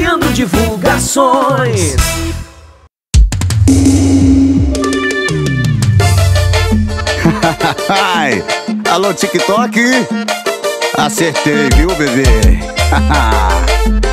criando divulgações. Alô TikTok? Acertei, viu, bebê?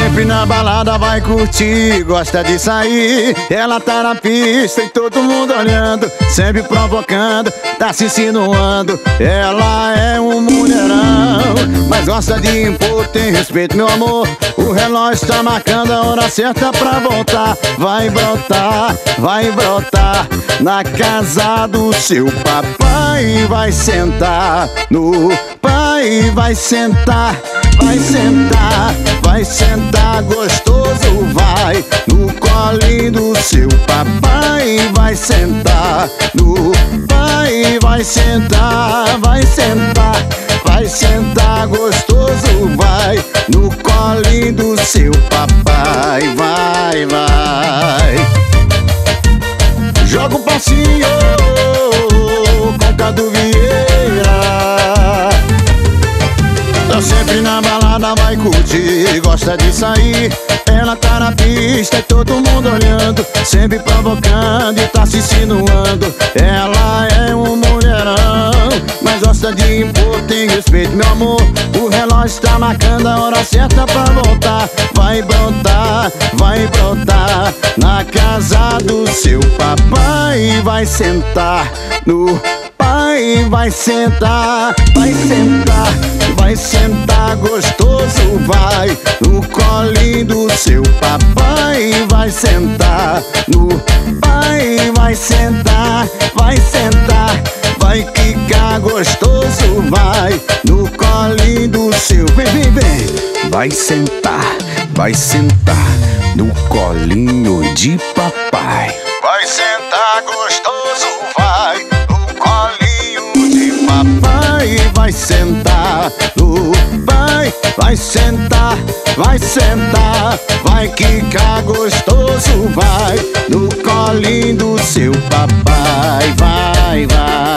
sempre na balada, vai curtir, gosta de sair. Ela tá na pista e todo mundo olhando, sempre provocando, tá se insinuando. Ela é um mulherão, mas gosta de impor, tem respeito, meu amor. O relógio tá marcando a hora certa pra voltar. Vai brotar, vai brotar na casa do seu papai. Vai sentar no pai, vai sentar. Vai sentar, vai sentar gostoso, vai no colinho do seu papai. Vai sentar no pai, vai sentar, vai sentar, vai sentar gostoso, vai no colinho do seu papai. Vai, vai. Balada, vai curtir, gosta de sair. Ela tá na pista e todo mundo olhando, sempre provocando e tá se insinuando. Ela é um mulherão, mas gosta de impor, tem respeito, meu amor. O relógio tá marcando a hora certa pra voltar. Vai brotar, vai brotar na casa do seu papai. Vai sentar no pai, vai sentar, vai sentar, vai sentar gostoso, vai no colinho do seu papai, vai sentar no pai, vai sentar, vai sentar, vai quicar gostoso, vai no colinho do seu, vem, vem, vem, vai sentar, vai sentar no colinho de papai. Vai sentar gostoso, vai Vai sentar pai, vai sentar, vai sentar, vai quicar gostoso, vai no colinho do seu papai. Vai, vai.